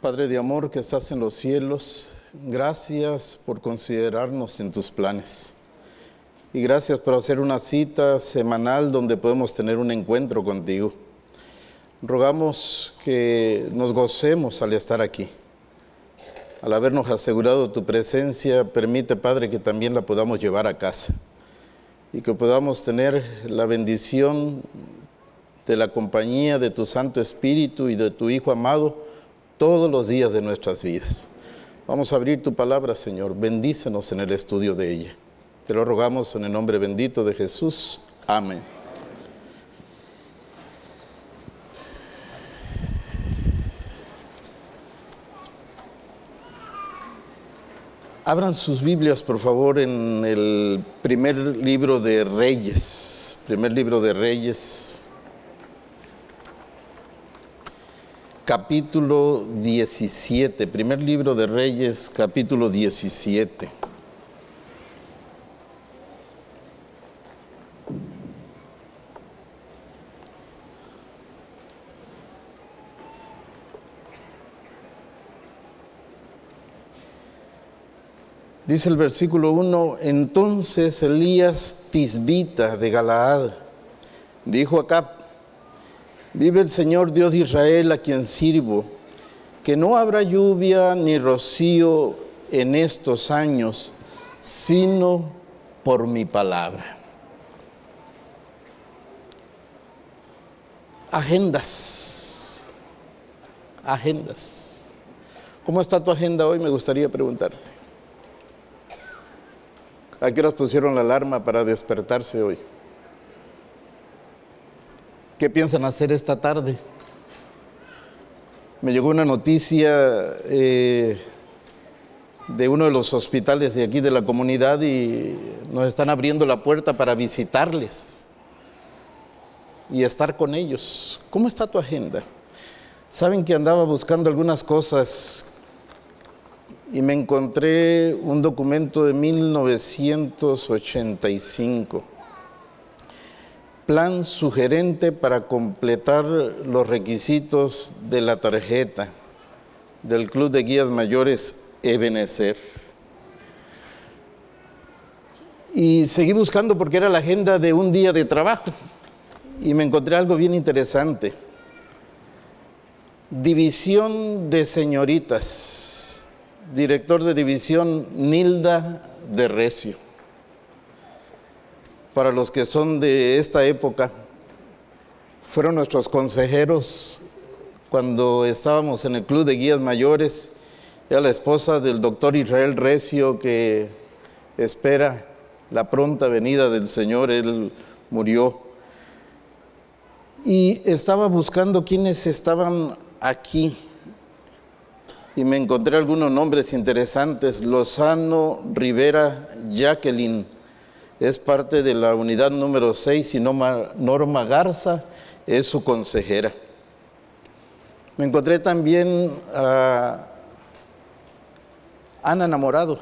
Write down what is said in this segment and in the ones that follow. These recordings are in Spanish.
Padre de amor que estás en los cielos, gracias por considerarnos en tus planes. Y gracias por hacer una cita semanal donde podemos tener un encuentro contigo. Rogamos que nos gocemos al estar aquí. Al habernos asegurado tu presencia, permite, Padre, que también la podamos llevar a casa y que podamos tener la bendición de la compañía de tu Santo Espíritu y de tu Hijo amado todos los días de nuestras vidas. Vamos a abrir tu palabra, Señor. Bendícenos en el estudio de ella. Te lo rogamos en el nombre bendito de Jesús. Amén. Abran sus Biblias, por favor, en el primer libro de Reyes. Primer libro de Reyes. Capítulo 17, primer libro de Reyes, capítulo 17. Dice el versículo 1, entonces Elías Tisbita de Galaad dijo a Vive el Señor Dios de Israel a quien sirvo, que no habrá lluvia ni rocío en estos años, sino por mi palabra. Agendas, agendas. ¿Cómo está tu agenda hoy? Me gustaría preguntarte. ¿A qué horas pusieron la alarma para despertarse hoy? ¿Qué piensan hacer esta tarde? Me llegó una noticia eh, de uno de los hospitales de aquí de la comunidad y nos están abriendo la puerta para visitarles y estar con ellos. ¿Cómo está tu agenda? Saben que andaba buscando algunas cosas y me encontré un documento de 1985 plan sugerente para completar los requisitos de la tarjeta del Club de Guías Mayores Ebenecer. Y seguí buscando porque era la agenda de un día de trabajo y me encontré algo bien interesante. División de señoritas, director de división Nilda de Recio para los que son de esta época, fueron nuestros consejeros cuando estábamos en el Club de Guías Mayores. Era la esposa del doctor Israel Recio que espera la pronta venida del Señor. Él murió. Y estaba buscando quiénes estaban aquí. Y me encontré algunos nombres interesantes. Lozano Rivera Jacqueline es parte de la unidad número 6 y Norma Garza es su consejera. Me encontré también a Ana Enamorado,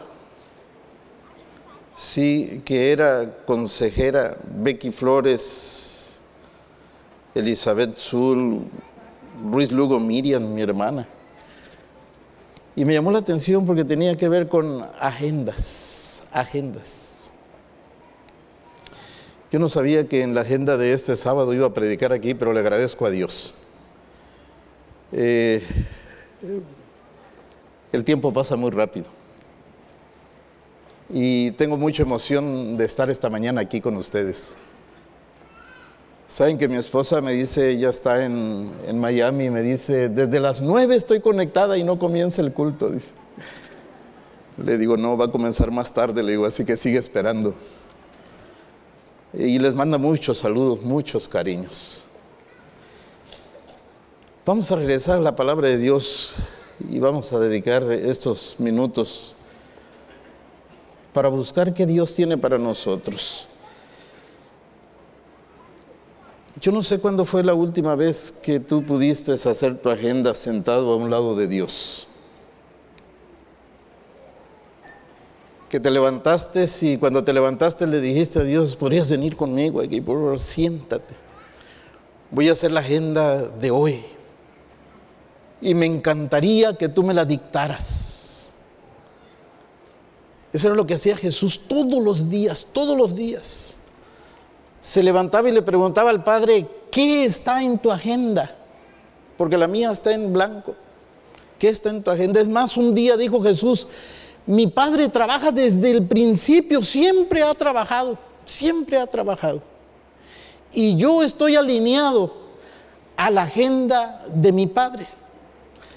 sí, que era consejera, Becky Flores, Elizabeth Zul, Ruiz Lugo Miriam, mi hermana. Y me llamó la atención porque tenía que ver con agendas, agendas. Yo no sabía que en la agenda de este sábado iba a predicar aquí, pero le agradezco a Dios. Eh, el tiempo pasa muy rápido. Y tengo mucha emoción de estar esta mañana aquí con ustedes. Saben que mi esposa me dice, ella está en, en Miami, me dice, desde las nueve estoy conectada y no comienza el culto. Dice. Le digo, no, va a comenzar más tarde, le digo, así que sigue esperando y les manda muchos saludos, muchos cariños. Vamos a regresar a la palabra de Dios y vamos a dedicar estos minutos para buscar qué Dios tiene para nosotros. Yo no sé cuándo fue la última vez que tú pudiste hacer tu agenda sentado a un lado de Dios. Que te levantaste y cuando te levantaste le dijiste a Dios, podrías venir conmigo aquí, por favor, siéntate. Voy a hacer la agenda de hoy. y me encantaría que tú me la dictaras. Eso era lo que hacía Jesús todos los días, todos los días. Se levantaba y le preguntaba al Padre, ¿qué está en tu agenda? Porque la mía está en blanco. ¿Qué está en tu agenda? Es más, un día dijo Jesús, mi Padre trabaja desde el principio, siempre ha trabajado, siempre ha trabajado. Y yo estoy alineado a la agenda de mi Padre.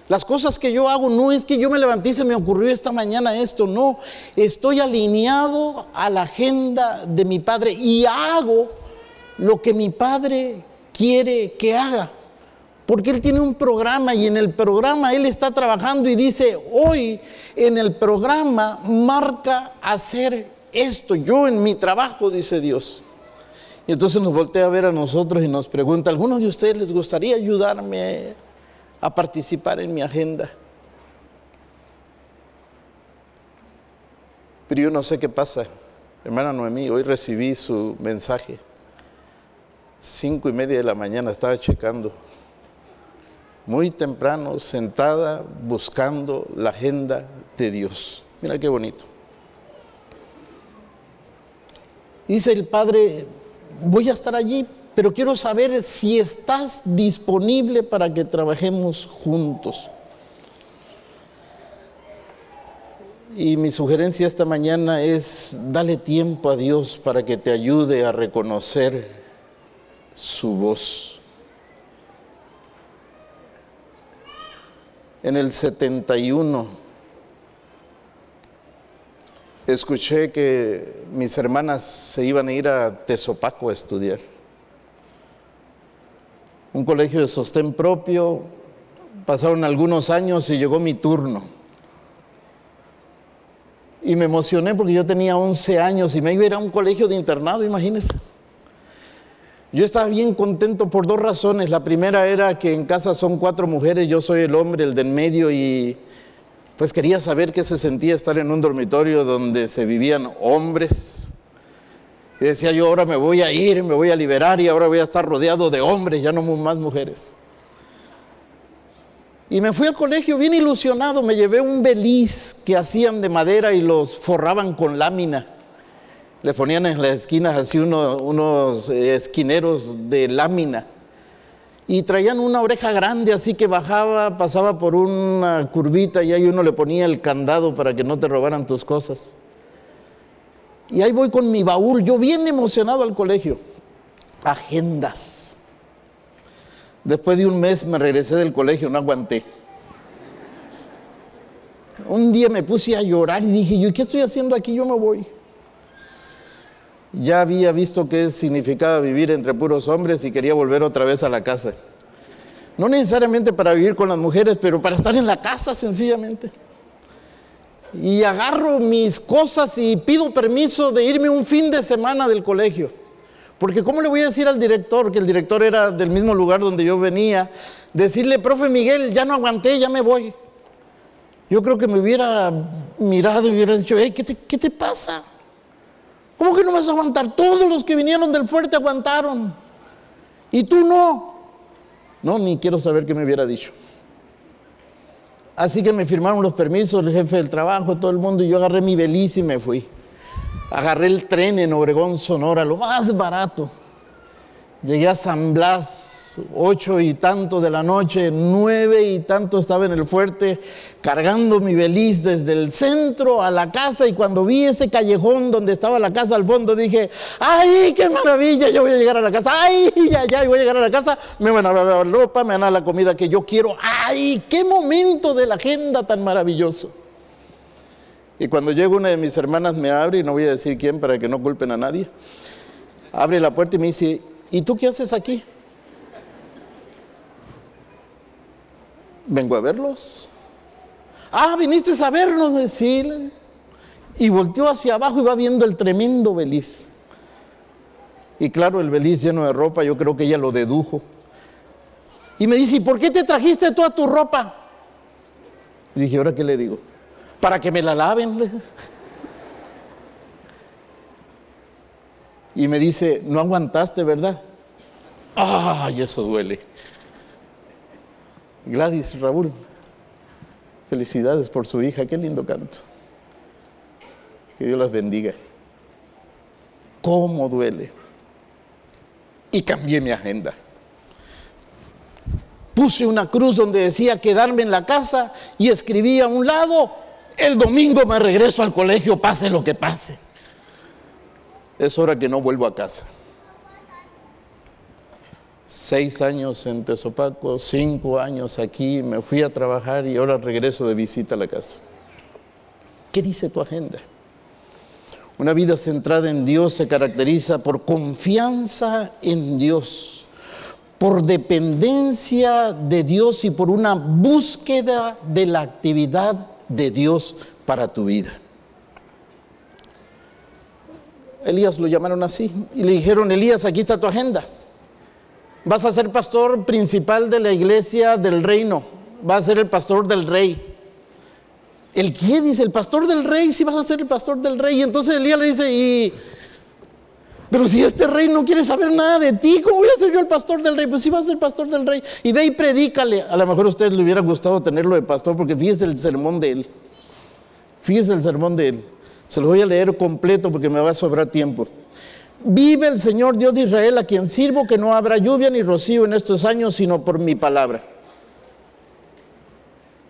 Las cosas que yo hago no es que yo me levanté y se me ocurrió esta mañana esto, no. Estoy alineado a la agenda de mi Padre y hago lo que mi Padre quiere que haga. Porque Él tiene un programa y en el programa Él está trabajando y dice, hoy en el programa marca hacer esto. Yo en mi trabajo, dice Dios. Y entonces nos voltea a ver a nosotros y nos pregunta, ¿algunos de ustedes les gustaría ayudarme a participar en mi agenda. Pero yo no sé qué pasa. Hermana Noemí, hoy recibí su mensaje. Cinco y media de la mañana estaba checando. Muy temprano, sentada, buscando la agenda de Dios. Mira qué bonito. Dice el Padre, voy a estar allí pero quiero saber si estás disponible para que trabajemos juntos. Y mi sugerencia esta mañana es, dale tiempo a Dios para que te ayude a reconocer su voz. En el 71 escuché que mis hermanas se iban a ir a Tezopaco a estudiar un colegio de sostén propio. Pasaron algunos años y llegó mi turno. Y me emocioné porque yo tenía 11 años y me iba a ir a un colegio de internado, imagínense. Yo estaba bien contento por dos razones. La primera era que en casa son cuatro mujeres, yo soy el hombre, el del medio, y pues quería saber qué se sentía estar en un dormitorio donde se vivían hombres. Y decía yo, ahora me voy a ir, me voy a liberar y ahora voy a estar rodeado de hombres, ya no más mujeres. Y me fui al colegio bien ilusionado, me llevé un beliz que hacían de madera y los forraban con lámina. Le ponían en las esquinas así unos esquineros de lámina. Y traían una oreja grande así que bajaba, pasaba por una curvita y ahí uno le ponía el candado para que no te robaran tus cosas. Y ahí voy con mi baúl, yo bien emocionado al colegio. Agendas. Después de un mes me regresé del colegio, no aguanté. Un día me puse a llorar y dije, ¿yo qué estoy haciendo aquí? Yo me voy. Ya había visto qué significaba vivir entre puros hombres y quería volver otra vez a la casa. No necesariamente para vivir con las mujeres, pero para estar en la casa sencillamente y agarro mis cosas y pido permiso de irme un fin de semana del colegio. Porque ¿cómo le voy a decir al director, que el director era del mismo lugar donde yo venía, decirle, profe Miguel, ya no aguanté, ya me voy? Yo creo que me hubiera mirado y hubiera dicho, hey, ¿qué te, qué te pasa? ¿Cómo que no vas a aguantar? Todos los que vinieron del fuerte aguantaron. Y tú no. No, ni quiero saber qué me hubiera dicho. Así que me firmaron los permisos, el jefe del trabajo, todo el mundo, y yo agarré mi beliz y me fui. Agarré el tren en Obregón, Sonora, lo más barato. Llegué a San Blas, ocho y tanto de la noche, nueve y tanto estaba en el fuerte, cargando mi beliz desde el centro a la casa y cuando vi ese callejón donde estaba la casa al fondo dije, ¡ay, qué maravilla! Yo voy a llegar a la casa, ¡ay, ya, ya! Voy a llegar a la casa, me van a dar la ropa, me van a dar la comida que yo quiero, ¡ay, qué momento de la agenda tan maravilloso! Y cuando llega una de mis hermanas me abre, y no voy a decir quién para que no culpen a nadie, abre la puerta y me dice, ¿y tú qué haces aquí? Vengo a verlos. Ah, viniste a vernos, decirle. Y volteó hacia abajo y va viendo el tremendo beliz. Y claro, el beliz lleno de ropa, yo creo que ella lo dedujo. Y me dice, ¿y por qué te trajiste toda tu ropa? Y dije, ¿ahora qué le digo? Para que me la laven. Y me dice, no aguantaste, ¿verdad? Ay, eso duele. Gladys Raúl, felicidades por su hija, qué lindo canto. Que Dios las bendiga. ¿Cómo duele? Y cambié mi agenda. Puse una cruz donde decía quedarme en la casa y escribí a un lado, el domingo me regreso al colegio, pase lo que pase. Es hora que no vuelvo a casa. Seis años en Tezopaco, cinco años aquí, me fui a trabajar y ahora regreso de visita a la casa. ¿Qué dice tu agenda? Una vida centrada en Dios se caracteriza por confianza en Dios, por dependencia de Dios y por una búsqueda de la actividad de Dios para tu vida. Elías lo llamaron así y le dijeron, Elías, aquí está tu agenda. Vas a ser pastor principal de la iglesia del reino, vas a ser el pastor del rey. ¿El qué? Dice, el pastor del rey, si vas a ser el pastor del rey. Y entonces Elías le dice, y, pero si este rey no quiere saber nada de ti, ¿cómo voy a ser yo el pastor del rey? Pues si vas a ser pastor del rey. Y ve y predícale. A lo mejor a usted le hubiera gustado tenerlo de pastor porque fíjese el sermón de él. Fíjese el sermón de él. Se lo voy a leer completo porque me va a sobrar tiempo. Vive el Señor Dios de Israel a quien sirvo que no habrá lluvia ni rocío en estos años sino por mi palabra.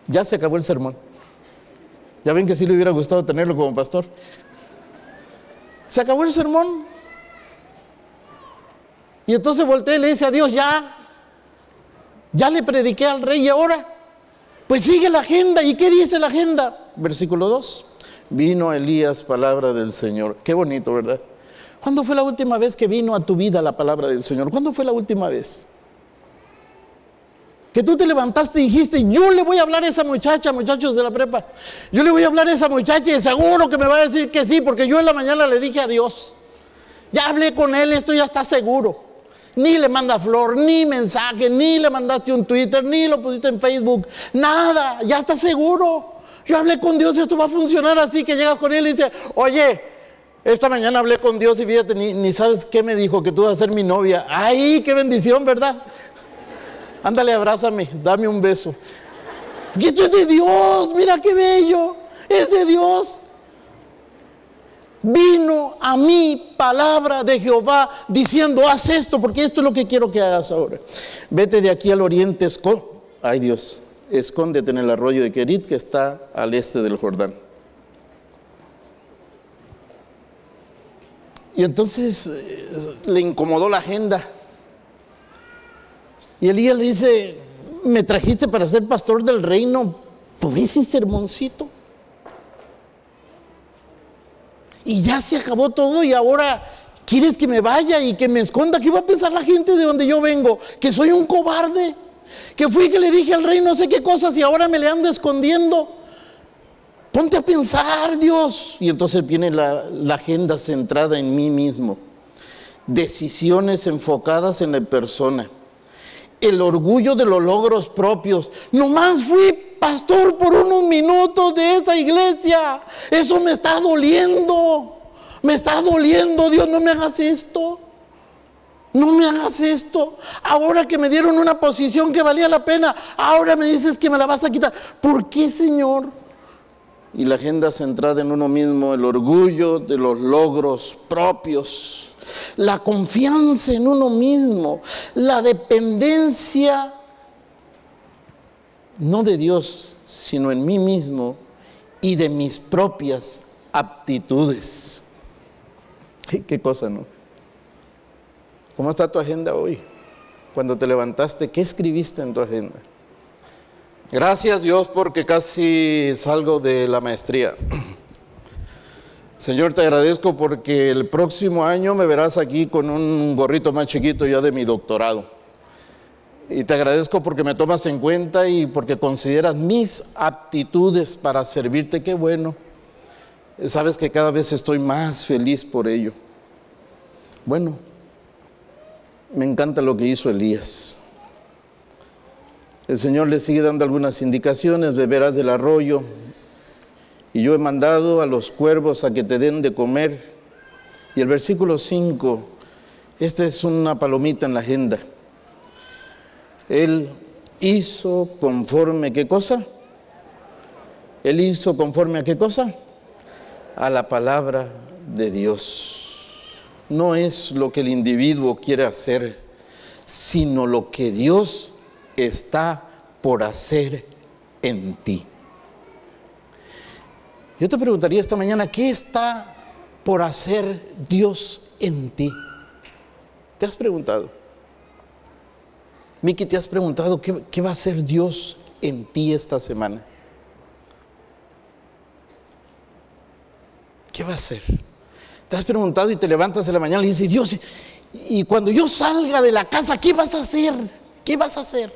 Ya se acabó el sermón. Ya ven que sí le hubiera gustado tenerlo como pastor. Se acabó el sermón. Y entonces volteé y le dice a Dios, ya, ya le prediqué al rey y ahora, pues sigue la agenda. ¿Y qué dice la agenda? Versículo 2. Vino Elías, palabra del Señor. Qué bonito, ¿verdad? ¿Cuándo fue la última vez que vino a tu vida la palabra del Señor? ¿Cuándo fue la última vez? Que tú te levantaste y dijiste, yo le voy a hablar a esa muchacha, muchachos de la prepa. Yo le voy a hablar a esa muchacha y seguro que me va a decir que sí, porque yo en la mañana le dije a Dios. Ya hablé con él, esto ya está seguro. Ni le manda flor, ni mensaje, ni le mandaste un Twitter, ni lo pusiste en Facebook. Nada, ya está seguro. Yo hablé con Dios esto va a funcionar así, que llegas con él y dice, oye, esta mañana hablé con Dios y fíjate, ni, sabes qué me dijo, que tú vas a ser mi novia. ¡Ay, qué bendición, verdad! Ándale, abrázame, dame un beso. Y esto es de Dios, mira qué bello, es de Dios. Vino a mí palabra de Jehová diciendo, haz esto, porque esto es lo que quiero que hagas ahora. Vete de aquí al oriente, ay Dios, escóndete en el arroyo de Kerit que está al este del Jordán. Y entonces eh, le incomodó la agenda. Y Elías le dice, me trajiste para ser pastor del reino, ese sermoncito. Y ya se acabó todo y ahora quieres que me vaya y que me esconda. ¿Qué va a pensar la gente de donde yo vengo? Que soy un cobarde. Que fui que le dije al rey no sé qué cosas y ahora me le ando escondiendo. Ponte a pensar, Dios. Y entonces viene la, agenda centrada en mí mismo. Decisiones enfocadas en la persona. El orgullo de los logros propios. Nomás fui pastor por unos minutos de esa iglesia. Eso me está doliendo. Me está doliendo, Dios, no me hagas esto. No me hagas esto. Ahora que me dieron una posición que valía la pena, ahora me dices que me la vas a quitar. ¿Por qué, Señor? Y la agenda centrada en uno mismo, el orgullo de los logros propios, la confianza en uno mismo, la dependencia no de Dios, sino en mí mismo y de mis propias aptitudes. ¿Qué cosa, no? ¿Cómo está tu agenda hoy? Cuando te levantaste, ¿qué escribiste en tu agenda? Gracias Dios porque casi salgo de la maestría. Señor, te agradezco porque el próximo año me verás aquí con un gorrito más chiquito ya de mi doctorado. Y te agradezco porque me tomas en cuenta y porque consideras mis aptitudes para servirte. Qué bueno. Sabes que cada vez estoy más feliz por ello. Bueno, me encanta lo que hizo Elías. El Señor le sigue dando algunas indicaciones, beberás del arroyo, y yo he mandado a los cuervos a que te den de comer. Y el versículo 5, esta es una palomita en la agenda. Él hizo conforme qué cosa? Él hizo conforme a qué cosa? A la palabra de Dios. No es lo que el individuo quiere hacer, sino lo que Dios está por hacer en ti. Yo te preguntaría esta mañana, ¿qué está por hacer Dios en ti? ¿Te has preguntado? Miki, ¿te has preguntado qué, va a hacer Dios en ti esta semana? ¿Qué va a hacer? Te has preguntado y te levantas en la mañana y dices, Dios, y cuando yo salga de la casa, ¿qué vas a hacer? ¿Qué vas a hacer?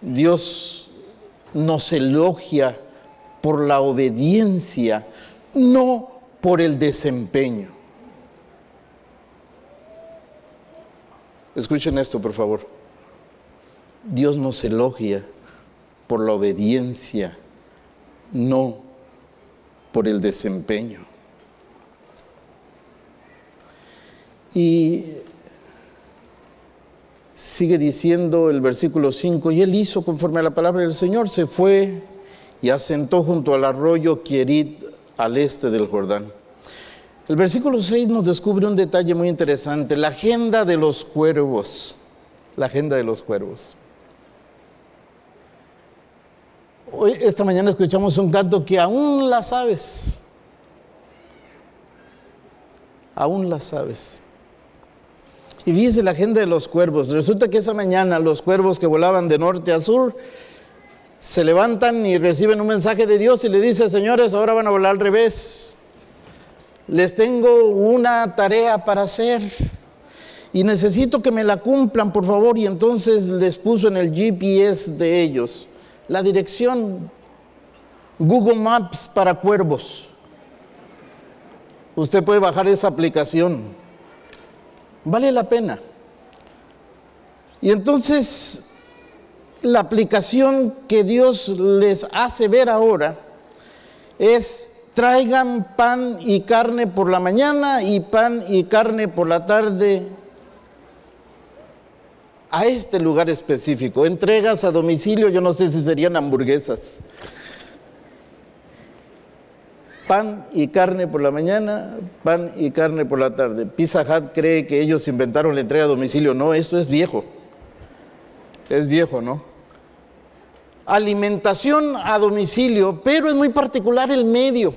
Dios nos elogia por la obediencia, no por el desempeño. Escuchen esto, por favor. Dios nos elogia por la obediencia, no por el desempeño. Y sigue diciendo el versículo 5, y él hizo conforme a la palabra del Señor, se fue y asentó junto al arroyo Quierit al este del Jordán. El versículo 6 nos descubre un detalle muy interesante, la agenda de los cuervos, la agenda de los cuervos. Hoy, esta mañana escuchamos un canto que aún la sabes, aún la sabes. Y dice la agenda de los cuervos. Resulta que esa mañana los cuervos que volaban de norte a sur se levantan y reciben un mensaje de Dios y le dice, señores, ahora van a volar al revés. Les tengo una tarea para hacer y necesito que me la cumplan, por favor. Y entonces les puso en el GPS de ellos la dirección Google Maps para cuervos. Usted puede bajar esa aplicación Vale la pena. Y entonces la aplicación que Dios les hace ver ahora es traigan pan y carne por la mañana y pan y carne por la tarde a este lugar específico. Entregas a domicilio, yo no sé si serían hamburguesas pan y carne por la mañana, pan y carne por la tarde. Pizza Hut cree que ellos inventaron la entrega a domicilio. No, esto es viejo. Es viejo, ¿no? Alimentación a domicilio, pero es muy particular el medio.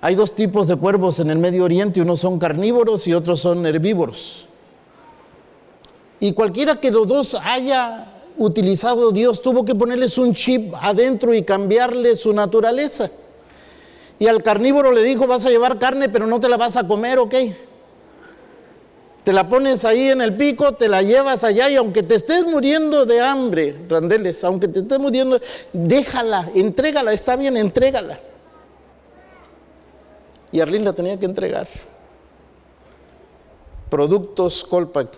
Hay dos tipos de cuervos en el Medio Oriente, unos son carnívoros y otros son herbívoros. Y cualquiera que los dos haya utilizado, Dios tuvo que ponerles un chip adentro y cambiarle su naturaleza. Y al carnívoro le dijo, vas a llevar carne, pero no te la vas a comer, ¿ok? Te la pones ahí en el pico, te la llevas allá y aunque te estés muriendo de hambre, Randeles, aunque te estés muriendo, déjala, entrégala, está bien, entrégala. Y Arlín la tenía que entregar. Productos Colpac.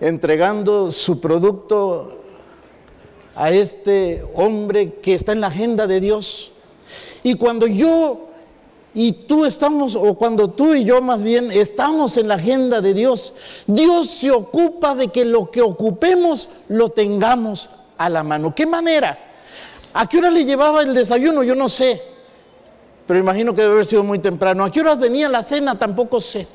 Entregando su producto a este hombre que está en la agenda de Dios. Y cuando yo y tú estamos, o cuando tú y yo más bien estamos en la agenda de Dios, Dios se ocupa de que lo que ocupemos lo tengamos a la mano. ¿Qué manera? ¿A qué hora le llevaba el desayuno? Yo no sé. Pero imagino que debe haber sido muy temprano. ¿A qué hora venía la cena? Tampoco sé.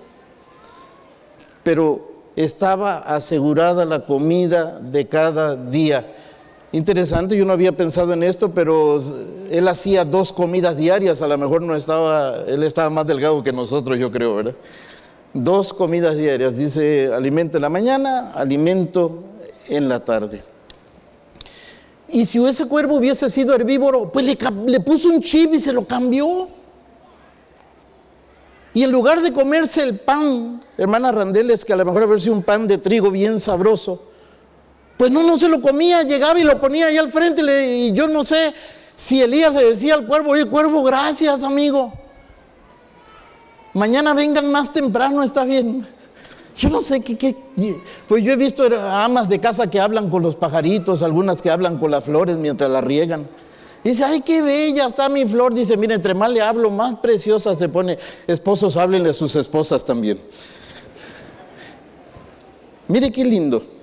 Pero estaba asegurada la comida de cada día. Interesante, yo no había pensado en esto, pero él hacía dos comidas diarias, a lo mejor no estaba, él estaba más delgado que nosotros, yo creo, ¿verdad? Dos comidas diarias, dice alimento en la mañana, alimento en la tarde. Y si ese cuervo hubiese sido herbívoro, pues le, puso un chip y se lo cambió. Y en lugar de comerse el pan, hermana Randeles, que a lo mejor habría sido un pan de trigo bien sabroso, pues no, no se lo comía, llegaba y lo ponía ahí al frente y yo no sé si Elías le decía al cuervo, oye cuervo, gracias amigo. Mañana vengan más temprano, está bien. Yo no sé qué, qué, pues yo he visto amas de casa que hablan con los pajaritos, algunas que hablan con las flores mientras las riegan. Dice, ay, qué bella está mi flor. Dice, mire, entre más le hablo, más preciosa se pone. Esposos, háblenle a sus esposas también. Mire qué lindo.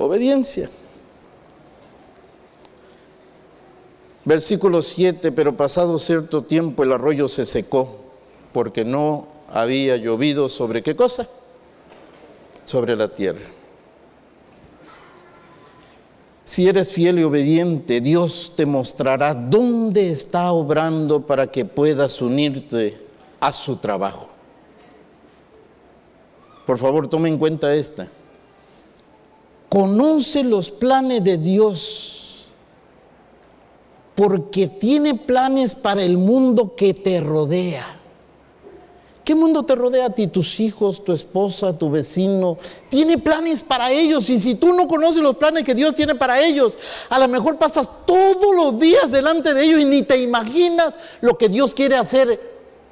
Obediencia. Versículo 7, pero pasado cierto tiempo el arroyo se secó porque no había llovido sobre qué cosa? Sobre la tierra. Si eres fiel y obediente, Dios te mostrará dónde está obrando para que puedas unirte a su trabajo. Por favor, tome en cuenta esta. Conoce los planes de Dios, porque tiene planes para el mundo que te rodea. ¿Qué mundo te rodea a ti? Tus hijos, tu esposa, tu vecino. Tiene planes para ellos. Y si tú no conoces los planes que Dios tiene para ellos, a lo mejor pasas todos los días delante de ellos y ni te imaginas lo que Dios quiere hacer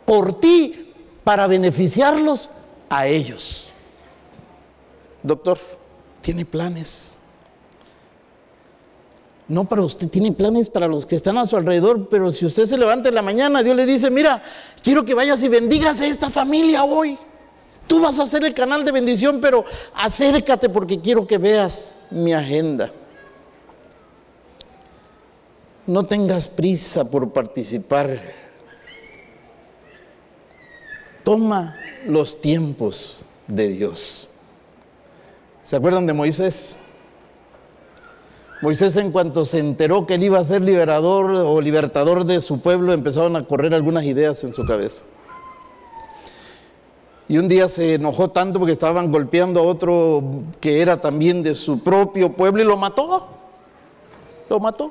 por ti para beneficiarlos a ellos. Doctor, tiene planes. No para usted, tiene planes para los que están a su alrededor, pero si usted se levanta en la mañana, Dios le dice, mira, quiero que vayas y bendigas a esta familia hoy. Tú vas a ser el canal de bendición, pero acércate porque quiero que veas mi agenda. No tengas prisa por participar. Toma los tiempos de Dios. ¿Se acuerdan de Moisés? Moisés en cuanto se enteró que él iba a ser liberador o libertador de su pueblo, empezaron a correr algunas ideas en su cabeza. Y un día se enojó tanto porque estaban golpeando a otro que era también de su propio pueblo y lo mató. Lo mató.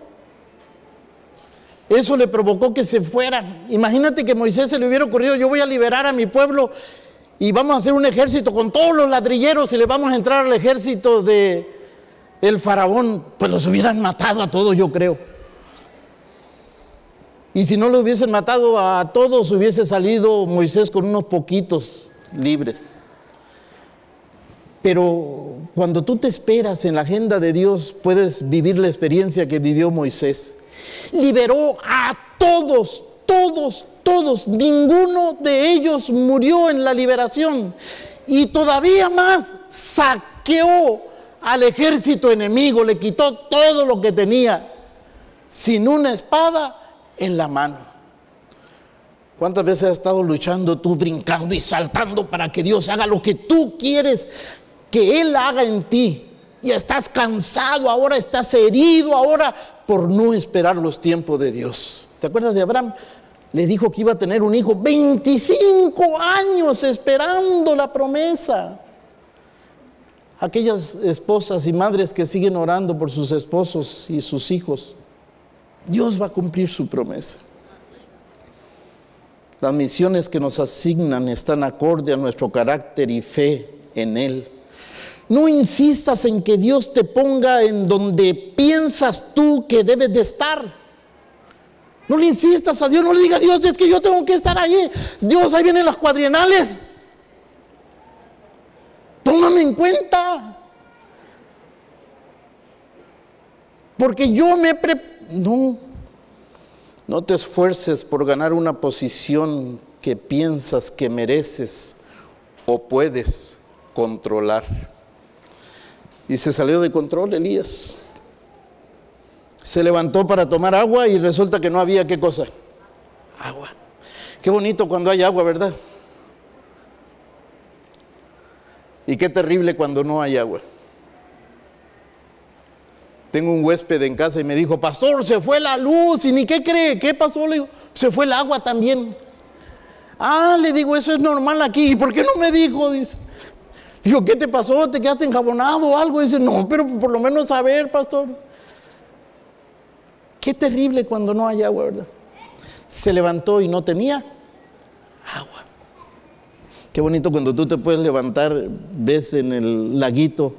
Eso le provocó que se fuera. Imagínate que Moisés se le hubiera ocurrido, yo voy a liberar a mi pueblo y vamos a hacer un ejército con todos los ladrilleros y le vamos a entrar al ejército de, el faraón, pues los hubieran matado a todos, yo creo. Y si no lo hubiesen matado a todos, hubiese salido Moisés con unos poquitos libres. Pero cuando tú te esperas en la agenda de Dios, puedes vivir la experiencia que vivió Moisés. Liberó a todos, todos, todos. Ninguno de ellos murió en la liberación. Y todavía más, saqueó al ejército enemigo, le quitó todo lo que tenía, sin una espada en la mano. ¿Cuántas veces has estado luchando tú, brincando y saltando para que Dios haga lo que tú quieres que Él haga en ti? Y estás cansado, ahora estás herido, ahora por no esperar los tiempos de Dios. ¿Te acuerdas de Abraham? Le dijo que iba a tener un hijo, 25 años esperando la promesa aquellas esposas y madres que siguen orando por sus esposos y sus hijos, Dios va a cumplir su promesa. Las misiones que nos asignan están acorde a nuestro carácter y fe en Él. No insistas en que Dios te ponga en donde piensas tú que debes de estar. No le insistas a Dios, no le digas Dios, es que yo tengo que estar allí. Dios, ahí vienen las cuadrienales. Tómame en cuenta. Porque yo me... Pre no, no te esfuerces por ganar una posición que piensas que mereces o puedes controlar. Y se salió de control Elías. Se levantó para tomar agua y resulta que no había qué cosa. Agua. Qué bonito cuando hay agua, ¿verdad? Y qué terrible cuando no hay agua. Tengo un huésped en casa y me dijo, pastor, se fue la luz. ¿Y ni qué cree? ¿Qué pasó? Le digo, se fue el agua también. Ah, le digo, eso es normal aquí. ¿Y por qué no me dijo? Dice. ¿qué te pasó? ¿Te quedaste enjabonado o algo? Dice, no, pero por lo menos saber, pastor. Qué terrible cuando no hay agua, ¿verdad? Se levantó y no tenía agua. Qué bonito cuando tú te puedes levantar, ves en el laguito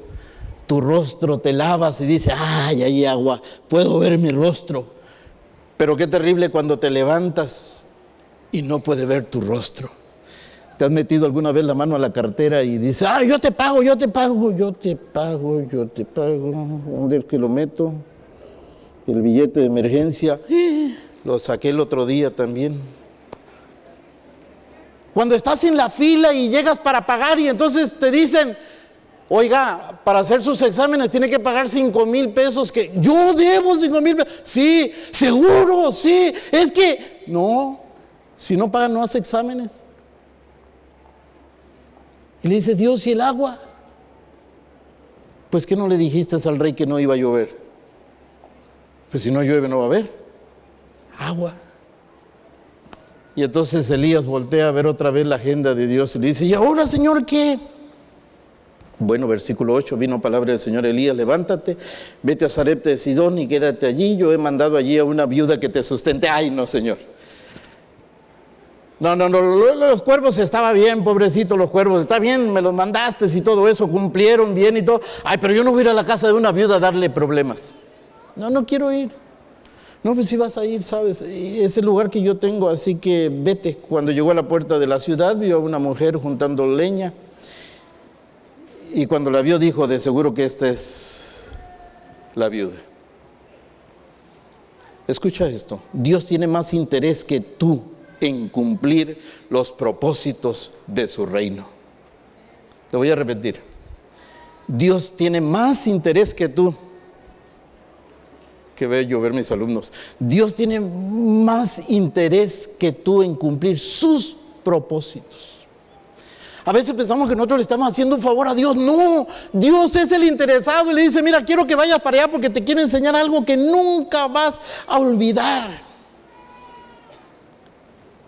tu rostro, te lavas y dices, ay, hay agua, puedo ver mi rostro. Pero qué terrible cuando te levantas y no puedes ver tu rostro. ¿Te has metido alguna vez la mano a la cartera y dices, ah, yo te pago, yo te pago, yo te pago, yo te pago? ¿Dónde es que lo meto? El billete de emergencia, lo saqué el otro día también. Cuando estás en la fila y llegas para pagar y entonces te dicen, Oiga, para hacer sus exámenes tiene que pagar 5 mil pesos que yo debo 5 mil pesos. Sí, seguro, sí. Es que no, si no paga no hace exámenes. Y le dice, Dios, ¿y el agua? Pues que no le dijiste al rey que no iba a llover. Pues si no llueve no va a haber agua. Y entonces Elías voltea a ver otra vez la agenda de Dios y le dice, ¿y ahora Señor qué? Bueno, versículo 8, vino palabra del Señor Elías, levántate, vete a Zarepte de Sidón y quédate allí. Yo he mandado allí a una viuda que te sustente. Ay, no, Señor. No, no, no, los cuervos estaba bien, pobrecito, los cuervos, está bien, me los mandaste y todo eso, cumplieron bien y todo. Ay, pero yo no voy a ir a la casa de una viuda a darle problemas. No, no quiero ir. No, pues si vas a ir, sabes, es el lugar que yo tengo, así que vete. Cuando llegó a la puerta de la ciudad, vio a una mujer juntando leña y cuando la vio dijo, de seguro que esta es la viuda. Escucha esto, Dios tiene más interés que tú en cumplir los propósitos de su reino. Lo voy a repetir. Dios tiene más interés que tú. Que veo ver mis alumnos. Dios tiene más interés que tú en cumplir sus propósitos. A veces pensamos que nosotros le estamos haciendo un favor a Dios. No, Dios es el interesado y le dice, mira, quiero que vayas para allá porque te quiero enseñar algo que nunca vas a olvidar.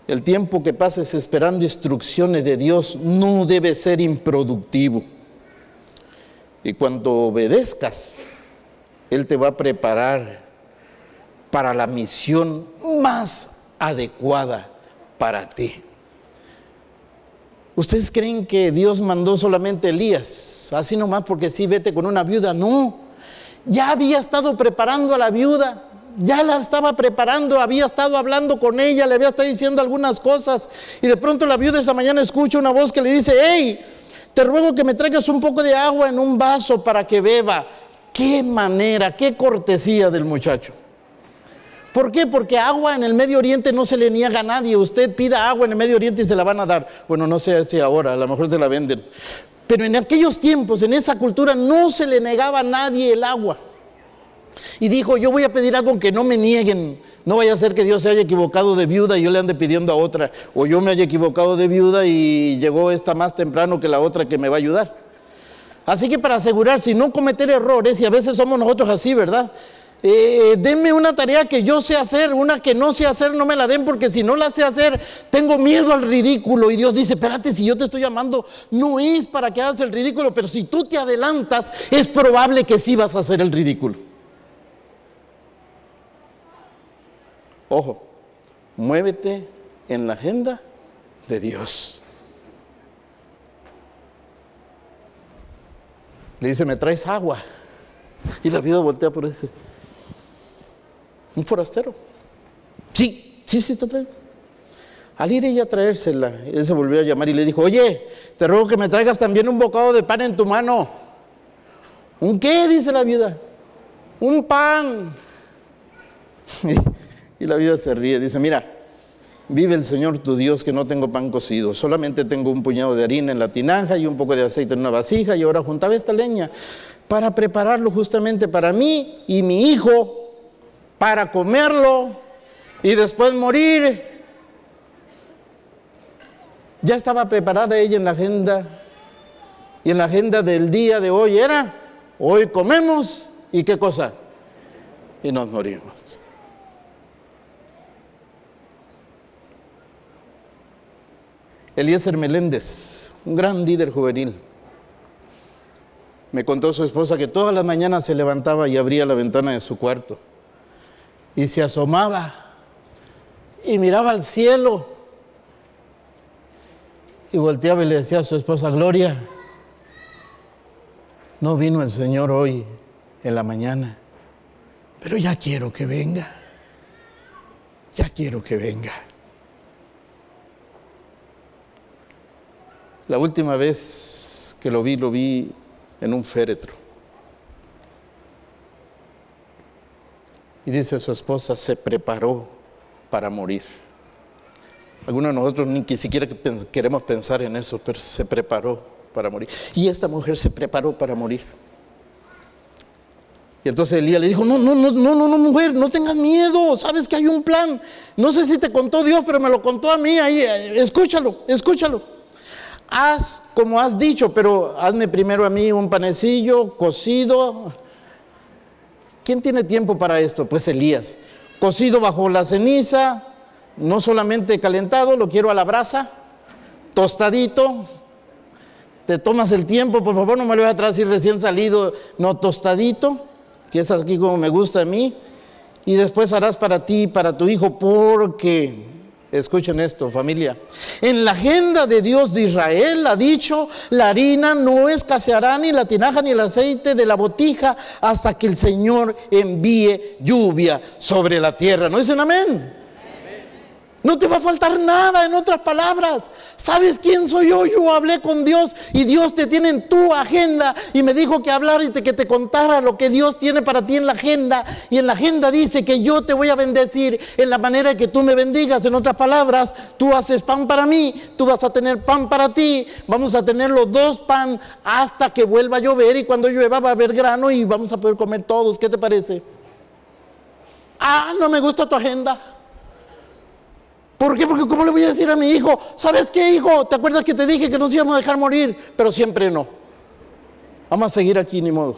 El tiempo que pases esperando instrucciones de Dios no debe ser improductivo. Y cuando obedezcas, Él te va a preparar para la misión más adecuada para ti. ¿Ustedes creen que Dios mandó solamente a Elías? Así nomás porque sí, vete con una viuda. No, ya había estado preparando a la viuda, ya la estaba preparando, había estado hablando con ella, le había estado diciendo algunas cosas. Y de pronto la viuda esa mañana escucha una voz que le dice, hey, te ruego que me traigas un poco de agua en un vaso para que beba. Qué manera, qué cortesía del muchacho. ¿Por qué? Porque agua en el Medio Oriente no se le niega a nadie. Usted pida agua en el Medio Oriente y se la van a dar. Bueno, no sé si ahora, a lo mejor se la venden. Pero en aquellos tiempos, en esa cultura, no se le negaba a nadie el agua. Y dijo, yo voy a pedir algo que no me nieguen. No vaya a ser que Dios se haya equivocado de viuda y yo le ande pidiendo a otra. O yo me haya equivocado de viuda y llegó esta más temprano que la otra que me va a ayudar. Así que para asegurar, si no cometer errores, y a veces somos nosotros así, ¿verdad? Eh, denme una tarea que yo sé hacer, una que no sé hacer, no me la den porque si no la sé hacer, tengo miedo al ridículo. Y Dios dice, espérate, si yo te estoy llamando, no es para que hagas el ridículo, pero si tú te adelantas, es probable que sí vas a hacer el ridículo. Ojo, muévete en la agenda de Dios. Le dice, me traes agua. Y la vida voltea por ese. Un forastero. Sí, sí, sí, está Al ir ella a traérsela, él se volvió a llamar y le dijo, oye, te ruego que me traigas también un bocado de pan en tu mano. ¿Un qué? dice la viuda. Un pan. Y la viuda se ríe, dice, mira, vive el Señor tu Dios que no tengo pan cocido, solamente tengo un puñado de harina en la tinaja y un poco de aceite en una vasija y ahora juntaba esta leña para prepararlo justamente para mí y mi hijo para comerlo y después morir. Ya estaba preparada ella en la agenda y en la agenda del día de hoy era, hoy comemos y qué cosa, y nos morimos. Eliezer Meléndez, un gran líder juvenil, me contó su esposa que todas las mañanas se levantaba y abría la ventana de su cuarto. Y se asomaba y miraba al cielo. Y volteaba y le decía a su esposa, Gloria, no vino el Señor hoy en la mañana, pero ya quiero que venga, ya quiero que venga. La última vez que lo vi, lo vi en un féretro. Y dice su esposa, se preparó para morir. Algunos de nosotros ni siquiera queremos pensar en eso, pero se preparó para morir. Y esta mujer se preparó para morir. Y entonces Elías le dijo, no, no, no, no, no, mujer, no tengas miedo, sabes que hay un plan. No sé si te contó Dios, pero me lo contó a mí, ahí, eh, escúchalo, escúchalo. Haz como has dicho, pero hazme primero a mí un panecillo cocido. ¿Quién tiene tiempo para esto? Pues Elías. Cocido bajo la ceniza, no solamente calentado, lo quiero a la brasa, tostadito. Te tomas el tiempo, por favor, no me lo voy a traer recién salido, no tostadito que es aquí como me gusta a mí, y después harás para ti y para tu hijo, porque, escuchen esto familia, en la agenda de Dios de Israel ha dicho, la harina no escaseará ni la tinaja ni el aceite de la botija hasta que el Señor envíe lluvia sobre la tierra. ¿No dicen amén? No te va a faltar nada, en otras palabras. ¿Sabes quién soy yo? Yo hablé con Dios y Dios te tiene en tu agenda y me dijo que hablar y que te contara lo que Dios tiene para ti en la agenda. Y en la agenda dice que yo te voy a bendecir en la manera que tú me bendigas. En otras palabras, tú haces pan para mí, tú vas a tener pan para ti. Vamos a tener los dos pan hasta que vuelva a llover y cuando llueva va a haber grano y vamos a poder comer todos. ¿Qué te parece? Ah, no me gusta tu agenda. ¿Por qué? Porque ¿cómo le voy a decir a mi hijo? ¿Sabes qué, hijo? ¿Te acuerdas que te dije que nos íbamos a dejar morir? Pero siempre no. Vamos a seguir aquí, ni modo.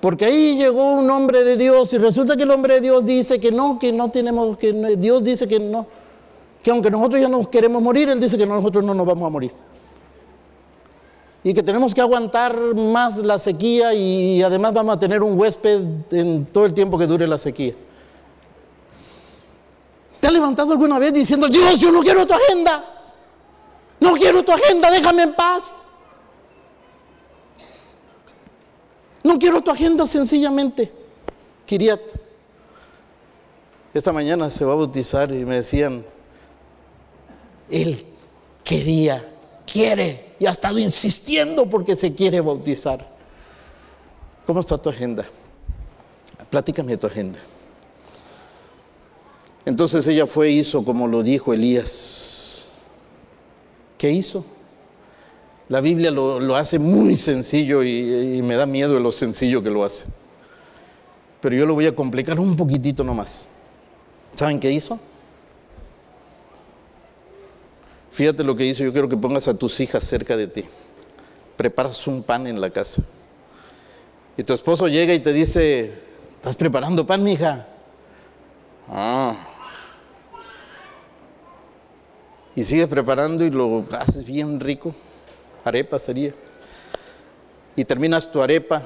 Porque ahí llegó un hombre de Dios y resulta que el hombre de Dios dice que no, que no tenemos, que Dios dice que no, que aunque nosotros ya nos queremos morir, Él dice que nosotros no nos vamos a morir. Y que tenemos que aguantar más la sequía y además vamos a tener un huésped en todo el tiempo que dure la sequía. ¿Te has levantado alguna vez diciendo, Dios, yo no quiero tu agenda? No quiero tu agenda, déjame en paz. No quiero tu agenda sencillamente. Kiriat. Esta mañana se va a bautizar y me decían, él quería, quiere y ha estado insistiendo porque se quiere bautizar. ¿Cómo está tu agenda? Platícame de tu agenda. Entonces ella fue, hizo como lo dijo Elías. ¿Qué hizo? La Biblia lo, hace muy sencillo y, y, me da miedo de lo sencillo que lo hace. Pero yo lo voy a complicar un poquitito nomás. ¿Saben qué hizo? Fíjate lo que hizo. Yo quiero que pongas a tus hijas cerca de ti. Preparas un pan en la casa. Y tu esposo llega y te dice, ¿estás preparando pan, mija? Ah, y sigues preparando y lo haces bien rico. Arepa sería. Y terminas tu arepa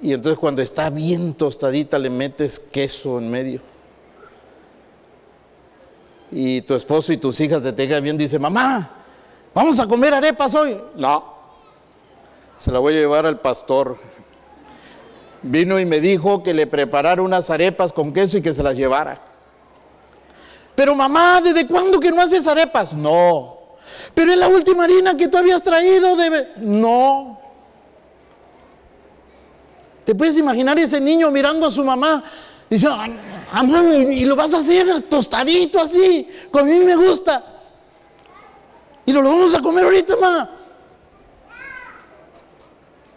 y entonces cuando está bien tostadita le metes queso en medio. Y tu esposo y tus hijas se te bien, dice, mamá, ¿vamos a comer arepas hoy? No, se la voy a llevar al pastor. Vino y me dijo que le preparara unas arepas con queso y que se las llevara. Pero mamá, ¿desde cuándo que no haces arepas? No. Pero es la última harina que tú habías traído. De... No. ¿Te puedes imaginar ese niño mirando a su mamá? Diciendo, mamá, y lo vas a hacer tostadito así, como a mí me gusta. Y lo, lo vamos a comer ahorita, mamá.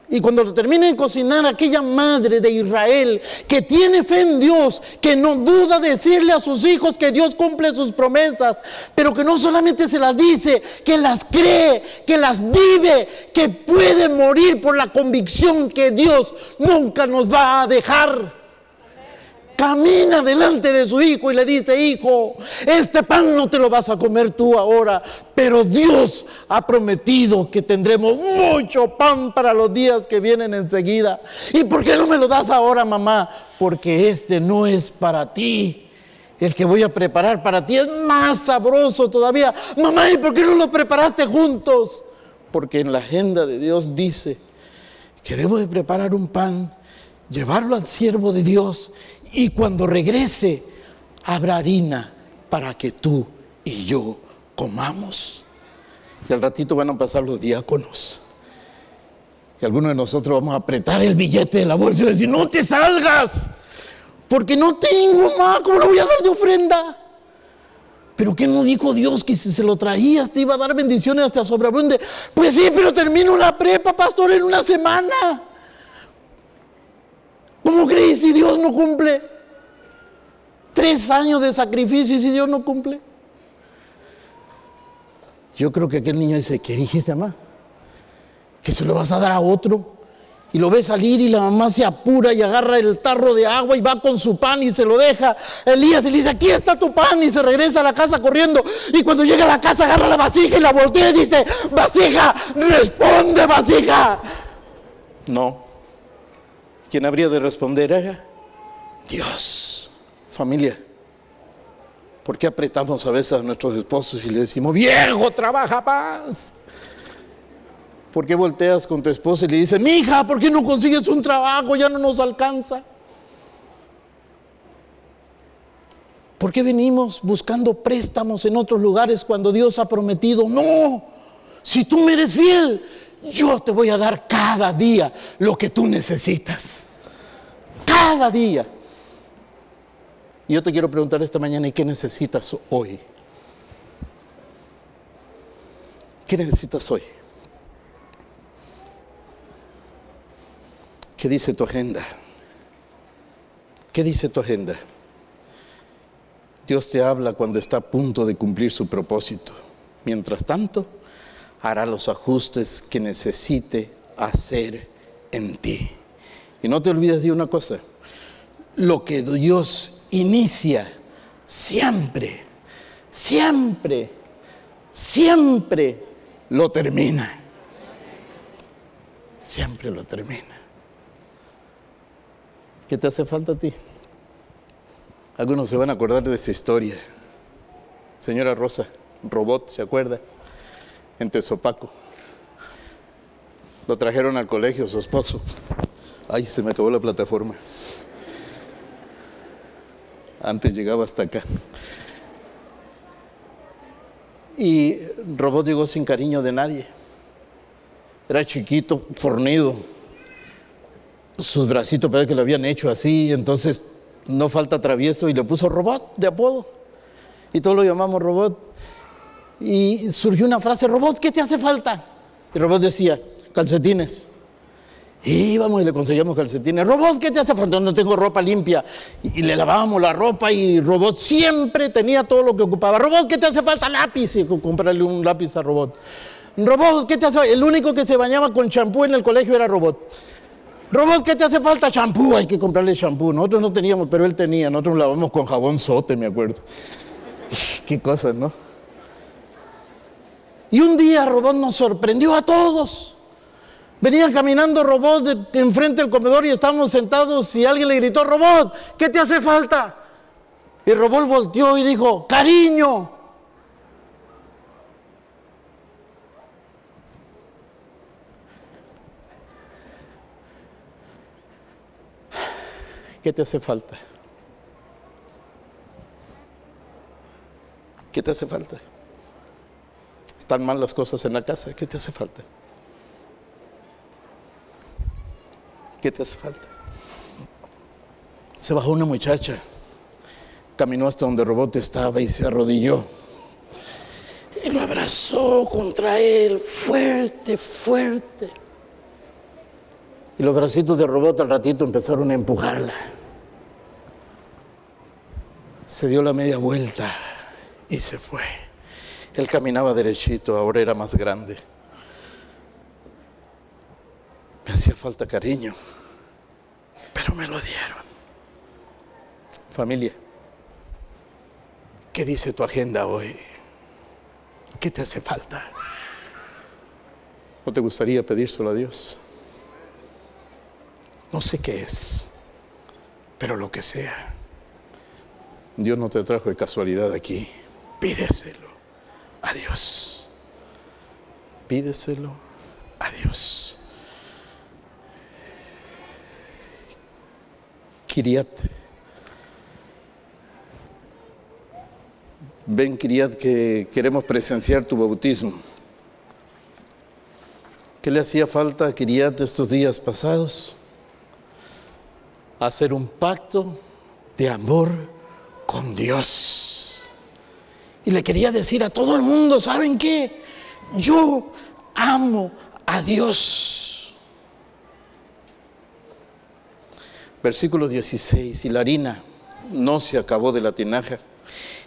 Y cuando lo termine de cocinar, aquella madre de Israel que tiene fe en Dios, que no duda decirle a sus hijos que Dios cumple sus promesas, pero que no solamente se las dice, que las cree, que las vive, que puede morir por la convicción que Dios nunca nos va a dejar camina delante de su hijo y le dice, hijo, este pan no te lo vas a comer tú ahora, pero Dios ha prometido que tendremos mucho pan para los días que vienen enseguida. ¿Y por qué no me lo das ahora, mamá? Porque este no es para ti. El que voy a preparar para ti es más sabroso todavía. Mamá, ¿y por qué no lo preparaste juntos? Porque en la agenda de Dios dice que debo de preparar un pan, llevarlo al siervo de Dios y cuando regrese, habrá harina para que tú y yo comamos. Y al ratito van a pasar los diáconos. Y algunos de nosotros vamos a apretar el billete de la bolsa y decir, no te salgas, porque no tengo más, ¿cómo lo voy a dar de ofrenda? Pero ¿qué no dijo Dios que si se lo traías te iba a dar bendiciones hasta sobreabunde? Pues sí, pero termino la prepa, pastor, en una semana. ¿Cómo crees si Dios no cumple? Tres años de sacrificio y si Dios no cumple. Yo creo que aquel niño dice, ¿qué dijiste, mamá? Que se lo vas a dar a otro. Y lo ve salir y la mamá se apura y agarra el tarro de agua y va con su pan y se lo deja. Elías y le dice, aquí está tu pan y se regresa a la casa corriendo. Y cuando llega a la casa agarra la vasija y la voltea y dice, vasija, responde vasija. No. ¿Quién habría de responder era Dios. Familia. ¿Por qué apretamos a veces a nuestros esposos y le decimos, viejo, trabaja más? ¿Por qué volteas con tu esposa y le dices, mi hija, ¿por qué no consigues un trabajo? Ya no nos alcanza. ¿Por qué venimos buscando préstamos en otros lugares cuando Dios ha prometido? No, si tú me eres fiel, yo te voy a dar cada día lo que tú necesitas. Cada día. Yo te quiero preguntar esta mañana, ¿y qué necesitas hoy? ¿Qué necesitas hoy? ¿Qué dice tu agenda? ¿Qué dice tu agenda? Dios te habla cuando está a punto de cumplir su propósito. Mientras tanto, hará los ajustes que necesite hacer en ti. Y no te olvides de una cosa, lo que Dios inicia siempre, siempre, siempre lo termina. Siempre lo termina. ¿Qué te hace falta a ti? Algunos se van a acordar de esa historia. Señora Rosa, robot, ¿se acuerda? En Tezopaco. Lo trajeron al colegio su esposo. Ay, se me acabó la plataforma. Antes llegaba hasta acá. Y Robot llegó sin cariño de nadie. Era chiquito, fornido sus bracitos parece que lo habían hecho así, entonces no falta travieso y le puso robot de apodo. Y todos lo llamamos robot. Y surgió una frase, robot, ¿qué te hace falta? Y robot decía, calcetines. Íbamos y le conseguíamos calcetines. Robot, ¿qué te hace falta? No tengo ropa limpia. Y, le lavábamos la ropa y Robot siempre tenía todo lo que ocupaba. Robot, ¿qué te hace falta? Lápiz. Y comprarle un lápiz a Robot. Robot, ¿qué te hace falta? El único que se bañaba con champú en el colegio era Robot. Robot, ¿qué te hace falta? Champú, hay que comprarle champú. Nosotros no teníamos, pero él tenía. Nosotros lavamos con jabón sote, me acuerdo. Qué cosas, ¿no? Y un día Robot nos sorprendió a todos. Venían caminando Robot de, enfrente del comedor y estábamos sentados y alguien le gritó, Robot, ¿qué te hace falta? Y Robot volteó y dijo, cariño. ¿Qué te hace falta? ¿Qué te hace falta? Están mal las cosas en la casa. ¿Qué te hace falta? ¿Qué te hace falta? Se bajó una muchacha, caminó hasta donde Robot estaba y se arrodilló. Y lo abrazó contra él, fuerte, fuerte. Y los bracitos de Robot al ratito empezaron a empujarla se dio la media vuelta y se fue. Él caminaba derechito, ahora era más grande. Me hacía falta cariño, pero me lo dieron. Familia, ¿qué dice tu agenda hoy? ¿Qué te hace falta? ¿No te gustaría pedírselo a Dios? No sé qué es, pero lo que sea. Dios no te trajo de casualidad aquí. Pídeselo a Dios. Pídeselo a Dios. Kiriat. Ven, Kiriat, que queremos presenciar tu bautismo. ¿Qué le hacía falta a Kiriat estos días pasados? Hacer un pacto de amor con Dios. Y le quería decir a todo el mundo, ¿saben qué? Yo amo a Dios. Versículo 16, y la harina no se acabó de la tinaja,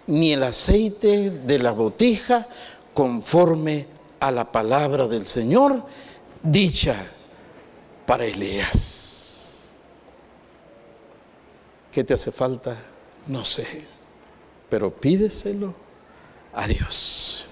ni el aceite de la botija conforme a la palabra del Señor dicha para Elías. ¿Qué te hace falta? No sé, pero pídeselo a Dios.